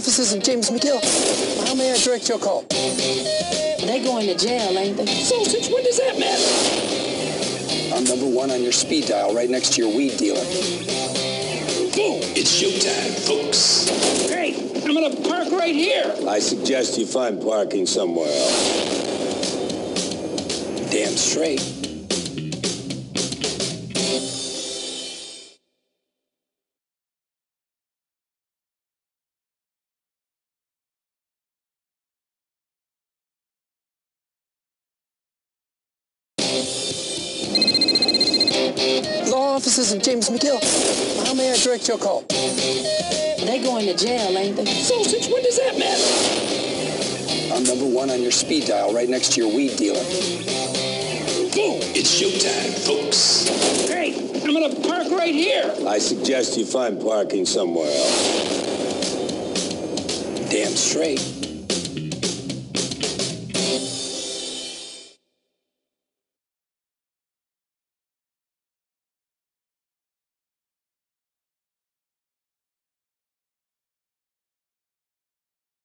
offices of James McGill. How may I direct your call? They going to jail, ain't they? Sausage, when does that matter? I'm number one on your speed dial right next to your weed dealer. Boom! It's showtime, folks. Hey, I'm gonna park right here. I suggest you find parking somewhere else. Damn straight. Law offices of James McGill. How may I direct your call? They going to jail, ain't they? Sausage, when does that matter? I'm number one on your speed dial right next to your weed dealer. Boom! It's showtime, folks. Hey, I'm gonna park right here. I suggest you find parking somewhere else. Damn straight.